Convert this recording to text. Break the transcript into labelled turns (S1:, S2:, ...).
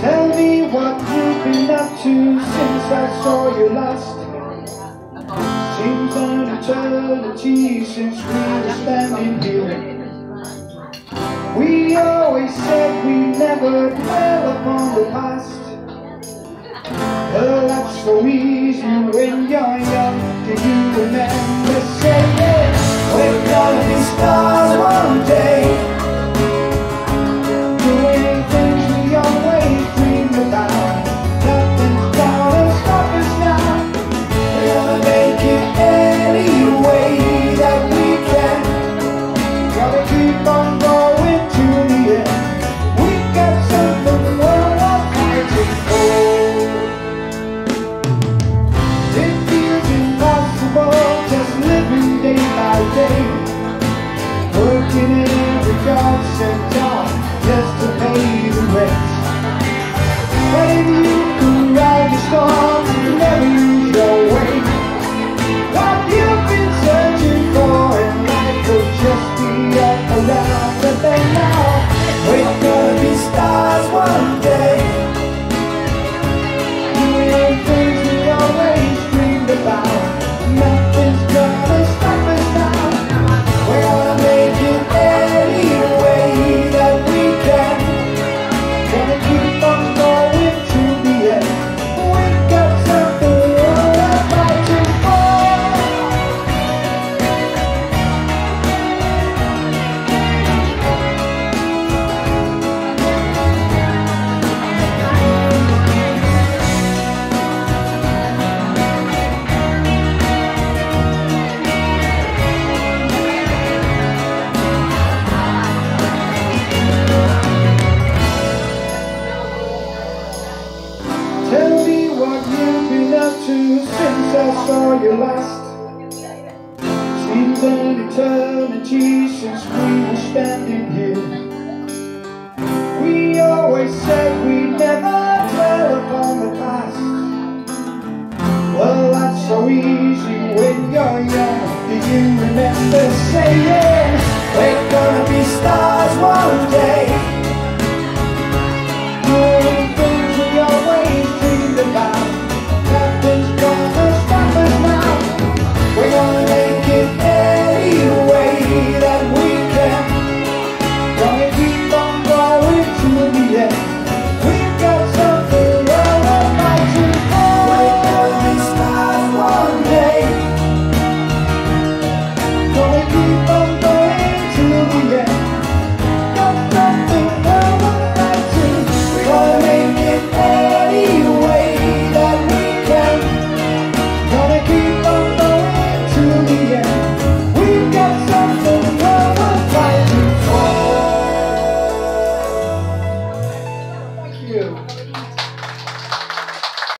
S1: Tell me what you've been up to since I saw you last. Seems an eternity since we were standing here. We always said we never dwell upon the past. Well, that's so easy when you're young. Do you remember keep on what you've been up to since I saw you last. Seems an eternity since we were standing here. We always said we'd never dwell upon the past. Well, that's so easy when you're young. Do you remember saying